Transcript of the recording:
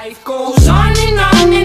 Life goes on and on and